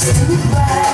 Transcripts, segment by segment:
It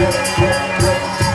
yeah, yeah, yeah.